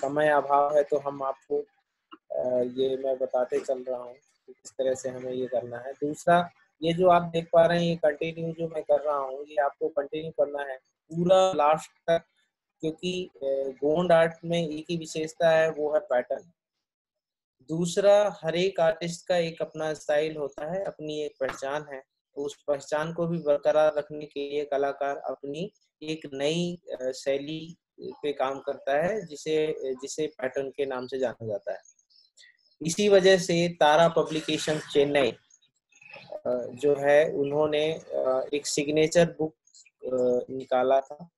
समय अभाव है तो हम आपको ये मैं बताते चल रहा हूँ कि किस तरह से हमें ये करना है। दूसरा, ये जो आप देख पा रहे हैं, ये कंटिन्यू जो मैं कर रहा हूँ, ये आपको कंटिन्यू करना है। पूरा लास्ट तक, क्योंकि गोंड आर्ट में एक ही विशेषता है, वो है पैटर्न दूसरा, हर एक आर्टिस्ट का एक अपना स्टाइल होता है, अपनी एक पहचान है। तो उस पहचान को भी बरकरार रखने के लिए कलाकार अपनी एक नई शैली पे काम करता है, जिसे जिसे पैटर्न के नाम से जाना जाता है। इसी वजह से तारा पब्लिकेशन चेन्नई जो है, उन्होंने एक सिग्नेचर बुक निकाला था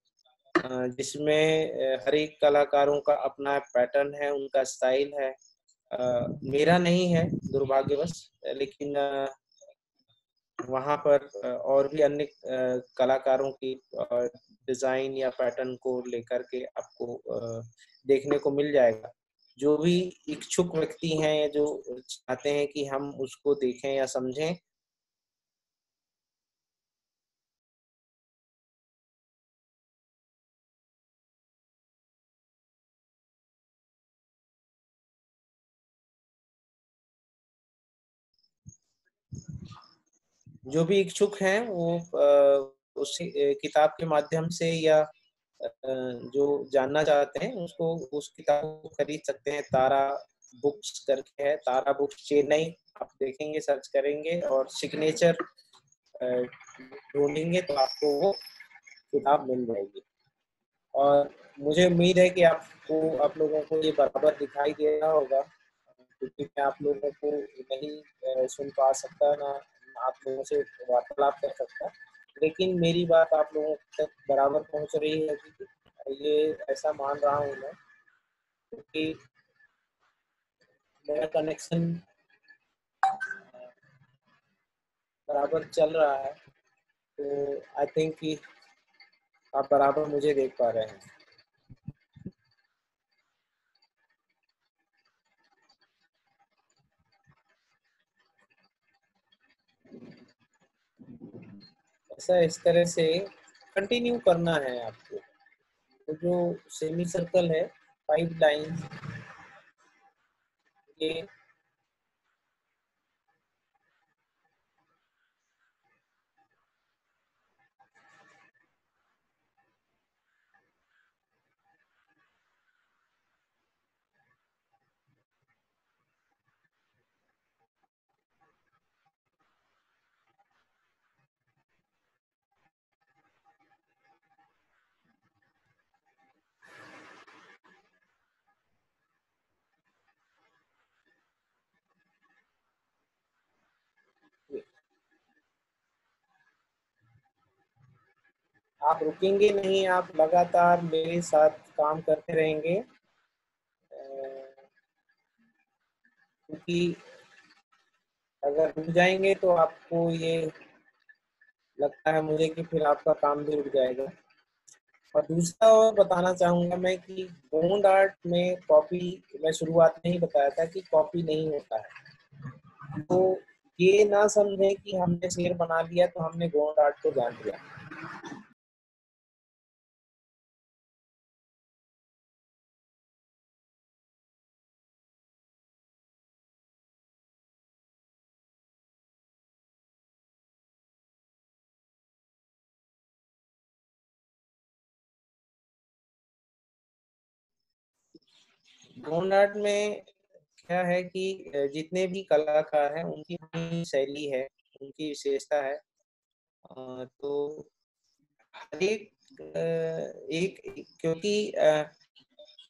जिसमें हर एक कलाकारों का अपना पैटर्न है, उनका स्टाइल है। मेरा नहीं है दुर्भाग्यवश लेकिन आ, वहाँ पर और भी अन्य कलाकारों की डिज़ाइन या पैटर्न को लेकर के आपको देखने को मिल जाएगा। जो भी इच्छुक व्यक्ति हैं जो चाहते हैं कि हम उसको देखें या समझें जो भी इच्छुक हैं, वो उस किताब के माध्यम से या जो जानना चाहते हैं, उसको, उस किताब को खरीद सकते हैं। तारा बुक्स करके है, तारा बुक्स चेन्नई, आप देखेंगे, सर्च करेंगे और सिग्नेचर ढूंढेंगे तो आपको वो किताब मिल जाएगी। और मुझे उम्मीद है कि आपको, आप लोगों को ये बराबर दिखाई दे रहा होगा। क्योंकि मैं आप लोगों को नहीं सुन पा सकता, ना आप लोगों से वार्तालाप कर सकता। लेकिन मेरी बात आप लोगों तक बराबर पहुँच रही है ये ऐसा मान रहा हूँ मैं क्योंकि मेरा कनेक्शन बराबर चल रहा है। तो आई थिंक कि आप बराबर मुझे देख पा रहे हैं। ऐसा इस तरह से कंटिन्यू करना है आपको। तो जो सेमी सर्कल है फाइव लाइन ये आप रुकेंगे नहीं, आप लगातार मेरे साथ काम करते रहेंगे। क्योंकि अगर रुक जाएँगे तो आपको ये लगता है मुझे कि फिर आपका काम भी रुक जाएगा। और दूसरा और बताना चाहूँगा मैं कि गोंड आर्ट में कॉपी मैं शुरुआत में ही बताया था कि कॉपी नहीं होता है। तो ये ना समझे कि हमने शेर बना लिया तो हमने गोंड आर्ट को जान लिया। ड्रोन आर्ट में क्या है कि जितने भी कलाकार हैं, उनकी शैली है, उनकी विशेषता है। तो हर एक एक, क्योंकि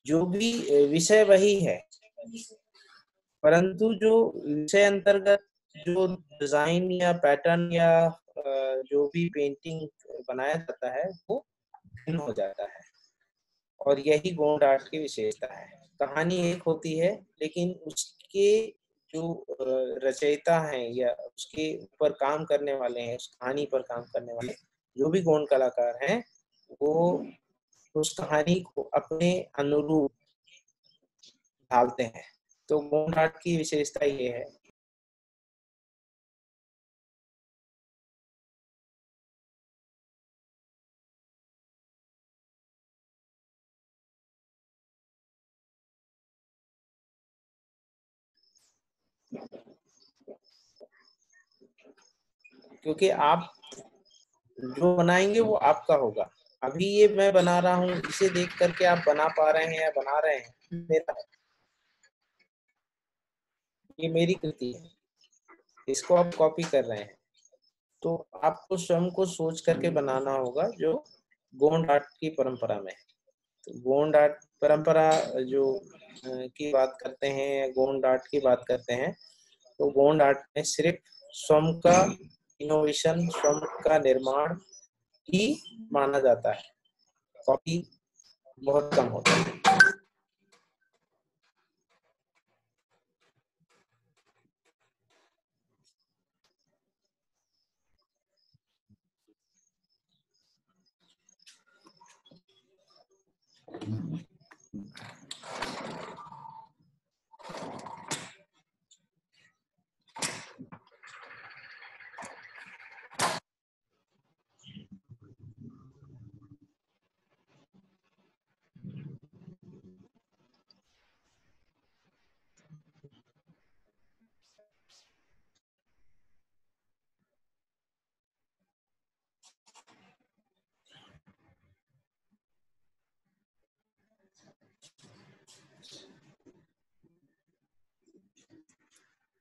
जो भी विषय वही है। परंतु जो विषय अंतर्गत जो डिज़ाइन या पैटर्न या जो भी पेंटिंग बनाया जाता है, वो भिन्न हो जाता है। और यही गोंड आर्ट की विशेषता है। कहानी एक होती है, लेकिन उसके जो रचयिता है या उसके ऊपर काम करने वाले हैं, उस कहानी पर काम करने वाले जो भी गौण कलाकार हैं, वो उस कहानी को अपने अनुरूप ढालते हैं। तो गौण आर्ट की विशेषता ये है क्योंकि आप जो बनाएँगे वो आपका होगा। अभी ये मैं बना रहा हूँ, इसे देख करके आप बना पा रहे हैं या बना रहे हैं, मेरा ये मेरी कृति है। इसको आप कॉपी कर रहे हैं। तो आपको स्वयं को सोच करके बनाना होगा जो गोंड आर्ट की परंपरा में तो गोंड आर्ट परंपरा जो की बात करते हैं गोंड आर्ट की बात करते हैं तो गोंड आर्ट में सिर्फ़ स्वम का इनोवेशन स्वम का निर्माण ही माना जाता है। कॉपी बहुत कम होता है।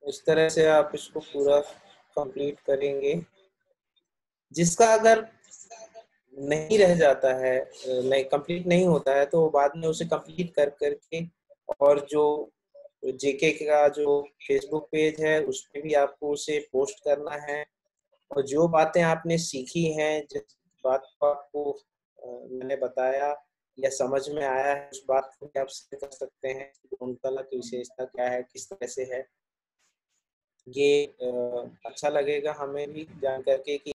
इस तरह से आप इसको पूरा कंप्लीट करेंगे। जिसका अगर नहीं रह जाता है, नहीं कंप्लीट नहीं होता है तो बाद में उसे कंप्लीट कर करके और जो जेके का जो फेसबुक पेज है, उस पर भी आपको उसे पोस्ट करना है। और जो बातें आपने सीखी हैं, जिस बात को आपको मैंने बताया या समझ में आया है, उस बात को आप कर सकते हैं कला की विशेषता क्या है, किस तरह से है। ये अच्छा लगेगा हमें भी जान करके कि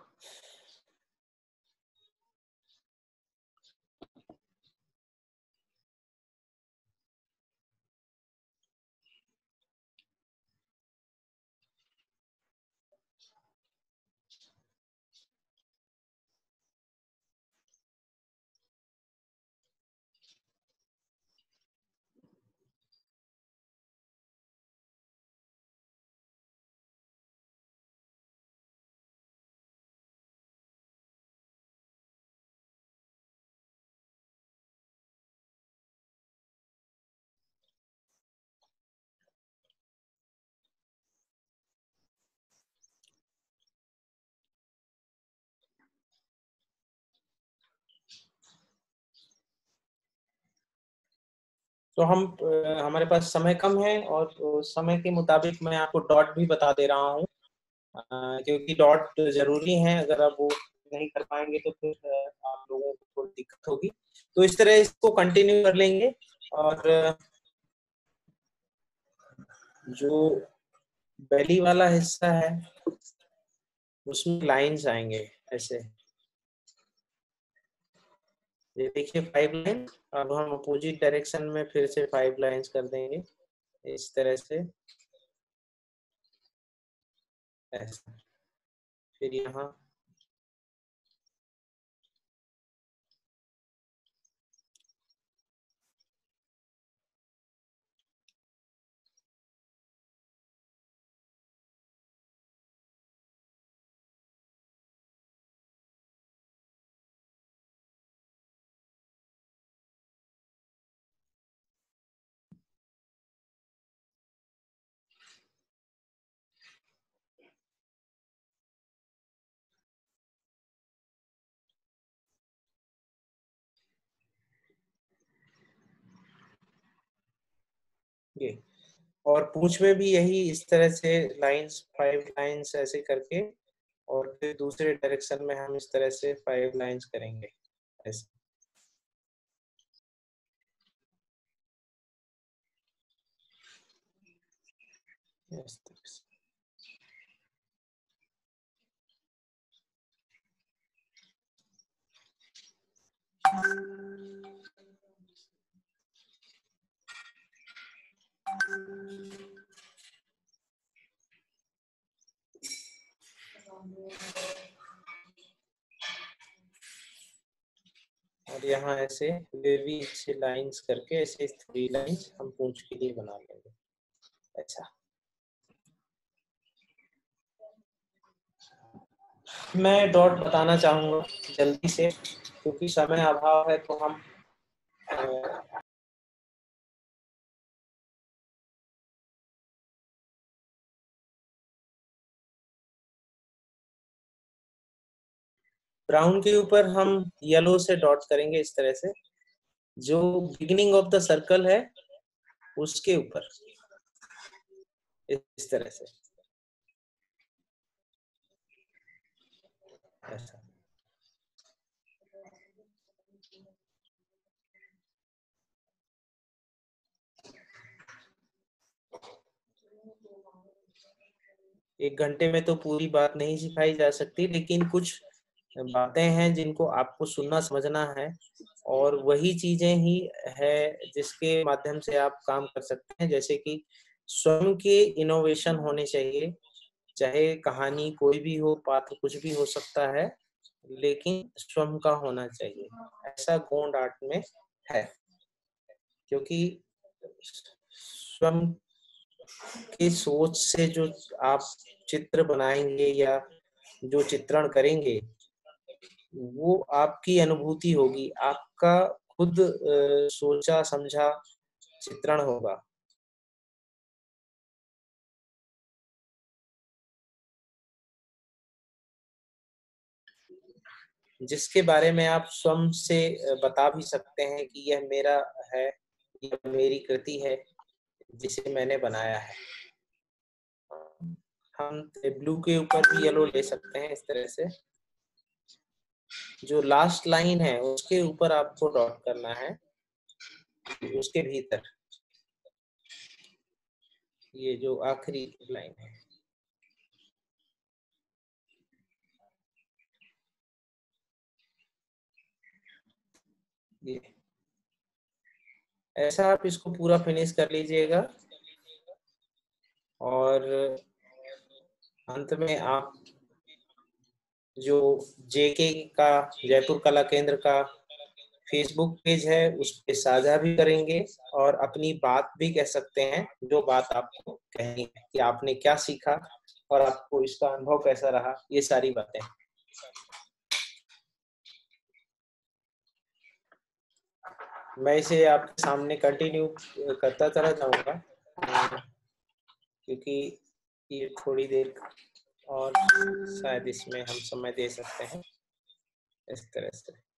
तो हम हमारे पास समय कम है और समय के मुताबिक मैं आपको डॉट भी बता दे रहा हूँ। क्योंकि डॉट ज़रूरी है, अगर आप वो नहीं कर पाएँगे तो फिर आप लोगों को दिक्कत होगी। तो इस तरह इसको कंटिन्यू कर लेंगे और, जो बेली वाला हिस्सा है, उसमें लाइंस आएँगे, ऐसे। ये देखिए फाइव लाइन अब हम अपोजिट डायरेक्शन में फिर से फाइव लाइंस कर देंगे, इस तरह से। ऐसा। फिर यहाँ और पूछ में भी यही इस तरह से लाइंस फाइव लाइंस ऐसे करके और फिर दूसरे डायरेक्शन में हम इस तरह से फाइव लाइंस करेंगे, ऐसे। तरह से। और यहाँ ऐसे वेवी से लाइंस करके, ऐसे थ्री लाइंस हम पूंछ के लिए बना लेंगे। अच्छा। मैं डॉट बताना चाहूँगा जल्दी से, क्योंकि समय अभाव है तो हम ब्राउन के ऊपर हम येलो से डॉट करेंगे इस तरह से। जो बिगिनिंग ऑफ़ द सर्कल है, उसके ऊपर। इस तरह से। एक घंटे में तो पूरी बात नहीं सिखाई जा सकती, लेकिन कुछ बातें हैं जिनको आपको सुनना, समझना है और वही चीज़ें ही है जिसके माध्यम से आप काम कर सकते हैं। जैसे कि स्वयं के इनोवेशन होने चाहिए, चाहे कहानी कोई भी हो पात्र कुछ भी हो सकता है, लेकिन स्वयं का होना चाहिए। ऐसा गोंड आर्ट में है, क्योंकि स्वयं की सोच से जो आप चित्र बनाएँगे या जो चित्रण करेंगे वो आपकी अनुभूति होगी, आपका खुद सोचा, समझा चित्रण होगा। जिसके बारे में आप स्वयं से बता भी सकते हैं कि यह मेरा है, यह मेरी कृति है, जिसे मैंने बनाया है। हम ब्लू के ऊपर भी येलो ले सकते हैं इस तरह से। जो लास्ट लाइन है, उसके ऊपर आपको डॉट करना है। उसके भीतर। ये जो आखिरी लाइन है। ये। ऐसा आप इसको पूरा फिनिश कर लीजिएगा। और अंत में आप जो जेके का, जयपुर कला केंद्र का फेसबुक पेज है, उस पर साझा भी करेंगे और अपनी बात भी कह सकते हैं, जो बात आपको कहनी है, कि आपने क्या सीखा और आपको इसका अनुभव कैसा रहा, ये सारी बातें। मैं इसे आपके सामने कंटिन्यू करता चला जाऊँगा, क्योंकि ये थोड़ी देर और शायद इसमें हम समय दे सकते हैं। इस तरह से।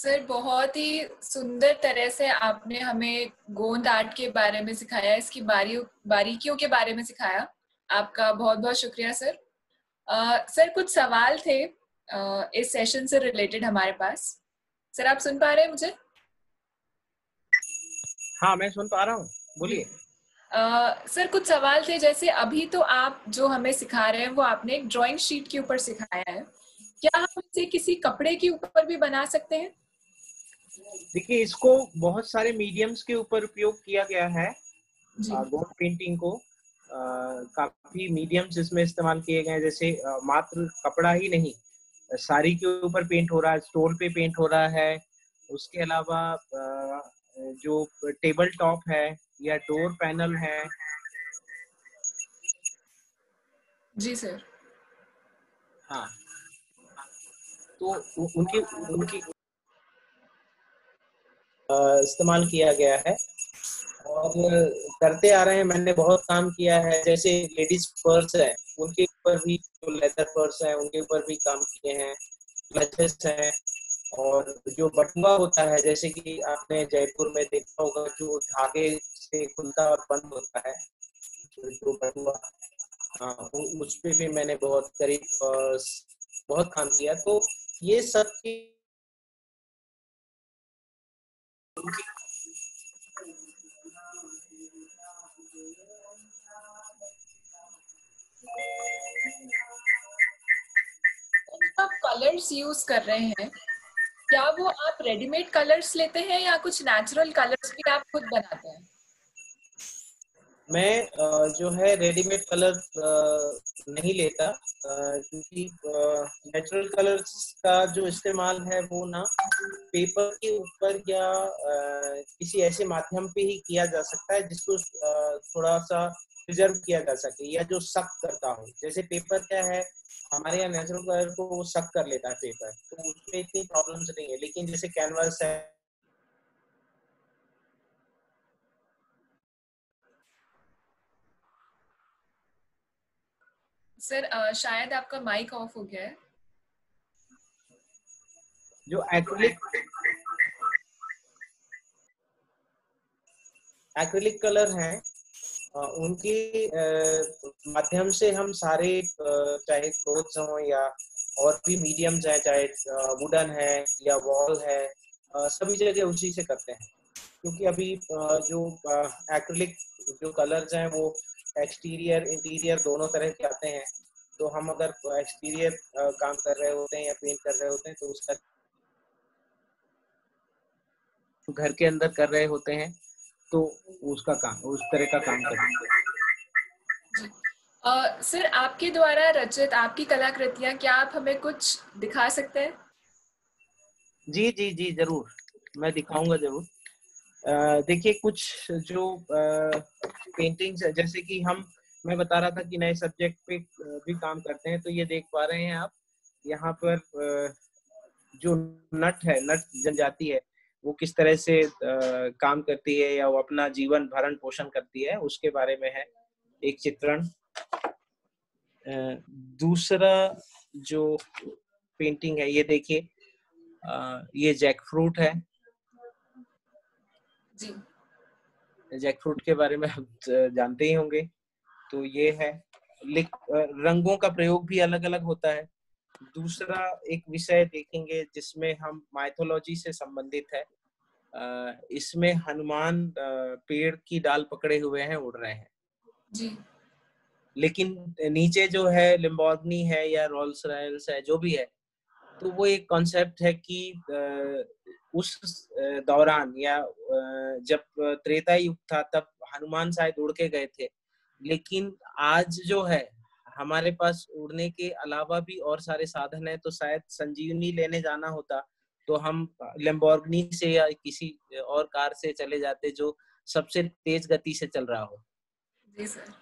सर बहुत ही सुंदर तरह से आपने हमें गोंद आर्ट के बारे में सिखाया इसकी बारी बारीकियों के बारे में सिखाया। आपका बहुत बहुत शुक्रिया सर। सर कुछ सवाल थे आ, इस सेशन से रिलेटेड हमारे पास। सर आप सुन पा रहे हैं मुझे? हाँ मैं सुन पा रहा हूँ। बोलिए। सर कुछ सवाल थे जैसे अभी तो आप जो हमें सिखा रहे हैं वो आपने एक ड्राइंग शीट के ऊपर सिखाया है। क्या हम इसे किसी कपड़े के ऊपर भी बना सकते हैं? देखिए इसको बहुत सारे मीडियम्स के ऊपर उपयोग किया गया है। गोल्ड पेंटिंग को। आ, काफ़ी मीडियम्स इसमें इस्तेमाल किए गए जैसे आ, मात्र कपड़ा ही नहीं साड़ी के ऊपर पेंट हो रहा है स्टोर पे पेंट हो रहा है। उसके अलावा जो टेबल टॉप है या डोर पैनल है। जी सर हाँ। तो उनकी उनकी इस्तेमाल किया गया है। और करते आ रहे हैं, मैंने बहुत काम किया है। जैसे लेडीज़ पर्स है, उनके ऊपर भी जो लेदर पर्स है, उनके ऊपर भी काम किए हैं। क्लचेस हैं, और जो बटुआ होता है, जैसे कि आपने जयपुर में देखा होगा, जो धागे से खुलता और बंद होता है, जो बटुआ उस पर भी मैंने बहुत करीब बहुत काम किया। तो ये सब की आप कलर्स यूज़ कर रहे हैं, क्या वो आप रेडीमेड कलर्स लेते हैं या कुछ नेचुरल कलर्स भी आप खुद बनाते हैं? मैं जो है रेडीमेड कलर नहीं लेता क्योंकि नेचुरल कलर्स का जो इस्तेमाल है वो ना पेपर के ऊपर या किसी ऐसे माध्यम पे ही किया जा सकता है जिसको थोड़ा सा प्रिजर्व किया जा सके या जो सक करता हो। जैसे पेपर क्या है, हमारे यहाँ नेचुरल कलर को वो सक कर लेता है पेपर तो उसमें इतनी प्रॉब्लम्स नहीं है। लेकिन जैसे कैनवास है सर शायद आपका माइक ऑफ़ हो गया है। जो एक्रिलिक एक्रिलिक कलर है उनके माध्यम से हम सारे चाहे क्लोथ्स हो या और भी मीडियम्स है, चाहे वुडन है या वॉल है सभी जगह उसी से करते हैं। क्योंकि अभी जो एक्रिलिक जो कलर्स हैं, वो एक्सटीरियर इंटीरियर दोनों तरह के आते हैं। तो हम अगर एक्सटीरियर काम कर रहे होते हैं या पेंट कर रहे होते हैं तो उसका घर के अंदर कर रहे होते हैं तो उसका काम उस तरह का काम करेंगे सर आपके द्वारा रचित आपकी कलाकृतियाँ क्या आप हमें कुछ दिखा सकते हैं? जी जी जी ज़रूर। मैं दिखाऊँगा ज़रूर। देखिए, कुछ जो पेंटिंग्स है, जैसे कि हम, मैं बता रहा था कि नए सब्जेक्ट पे भी काम करते हैं तो ये देख पा रहे हैं आप, यहाँ पर जो नट है, नट जनजाति है, वो किस तरह से काम करती है या वो अपना जीवन भरण पोषण करती है, उसके बारे में है एक चित्रण। दूसरा जो पेंटिंग है, ये देखिए ये जैक फ्रूट है। जी। जैक फ्रूट के बारे में आप जानते ही होंगे। तो ये है रंगों का प्रयोग भी अलग अलग होता है। दूसरा एक विषय देखेंगे जिसमें हम माइथोलॉजी से संबंधित है। इसमें हनुमान पेड़ की डाल पकड़े हुए हैं उड़ रहे हैं। जी। लेकिन नीचे जो है लिम्बोर्गनी है या रोल्स रॉयल्स है जो भी है तो वो एक कॉन्सेप्ट है कि उस दौरान या जब त्रेता युग था तब हनुमान शायद उड़ के गए थे। लेकिन आज जो है हमारे पास उड़ने के अलावा भी और सारे साधन है तो शायद संजीवनी लेने जाना होता तो हम लेम्बोर्गनी से या किसी और कार से चले जाते जो सबसे तेज गति से चल रहा हो। जी सर।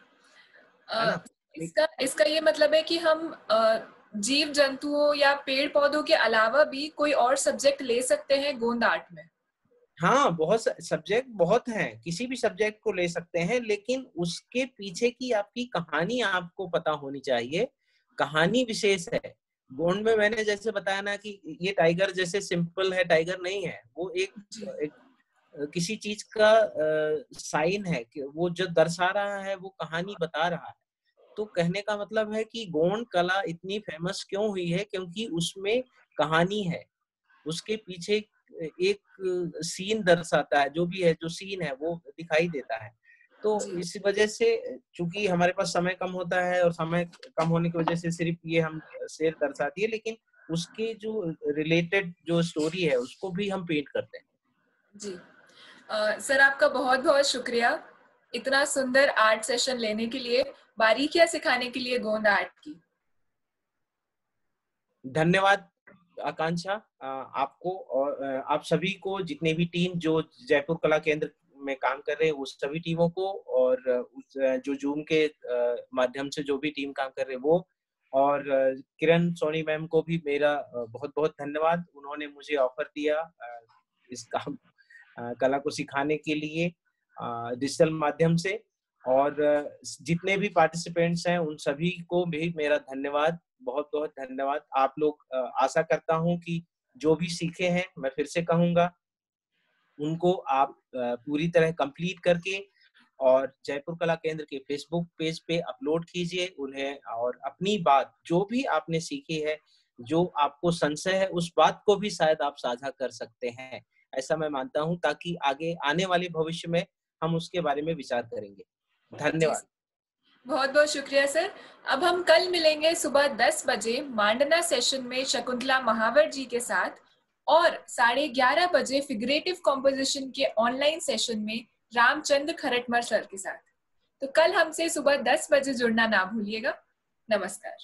आ, इसका इसका ये मतलब है कि हम जीव जंतुओं या पेड़ पौधों के अलावा भी कोई और सब्जेक्ट ले सकते हैं गोंद आर्ट में? हाँ बहुत सब्जेक्ट बहुत हैं। किसी भी सब्जेक्ट को ले सकते हैं लेकिन उसके पीछे की आपकी कहानी आपको पता होनी चाहिए। कहानी विशेष है। गोंड में मैंने जैसे बताया ना कि ये टाइगर जैसे सिंपल है टाइगर नहीं है। वो एक, एक किसी चीज़ का साइन है कि वो जो दर्शा रहा है वो कहानी बता रहा है। तो कहने का मतलब है कि गोंड कला इतनी फ़ेमस क्यों हुई है? क्योंकि उसमें कहानी है। उसके पीछे एक सीन दर्शाता है जो भी है जो सीन है वो दिखाई देता है। तो इस वजह से चूँकि हमारे पास समय कम होता है और समय कम होने की वजह से सिर्फ़ ये हम शेर दर्शाती है लेकिन उसके जो रिलेटेड जो स्टोरी है उसको भी हम पेंट करते हैं। जी। आ, सर आपका बहुत बहुत शुक्रिया इतना सुंदर आर्ट सेशन लेने के लिए। बारीकियाँ सिखाने के लिए गोंद आर्ट की। धन्यवाद, आकांक्षा आपको और आप सभी को जितने भी टीम जो जयपुर कला केंद्र में काम कर रहे हैं, उस सभी टीमों को और जो जूम के माध्यम से जो भी टीम काम कर रहे हैं वो और किरण सोनी मैम को भी मेरा बहुत बहुत धन्यवाद। उन्होंने मुझे ऑफ़र दिया इस काम कला को सिखाने के लिए डिजिटल माध्यम से। और जितने भी पार्टिसिपेंट्स हैं, उन सभी को भी मेरा धन्यवाद बहुत बहुत धन्यवाद। आप लोग आशा करता हूँ कि जो भी सीखे हैं, मैं फिर से कहूँगा, उनको आप पूरी तरह कंप्लीट करके और जयपुर कला केंद्र के फेसबुक पेज पे अपलोड कीजिए उन्हें और अपनी बात, जो भी आपने सीखी है, जो आपको संशय है, उस बात को भी शायद आप साझा कर सकते हैं। ऐसा मैं मानता हूँ ताकि आगे, आने वाले भविष्य में हम उसके बारे में विचार करेंगे। धन्यवाद। बहुत बहुत शुक्रिया सर। अब हम कल मिलेंगे सुबह 10 बजे मांडना सेशन में शकुंतला महावर जी के साथ और साढ़े ग्यारह बजे फिगरेटिव कॉम्पोजिशन के ऑनलाइन सेशन में रामचंद्र खरटमर सर के साथ। तो कल हमसे सुबह दस बजे जुड़ना ना भूलिएगा। नमस्कार।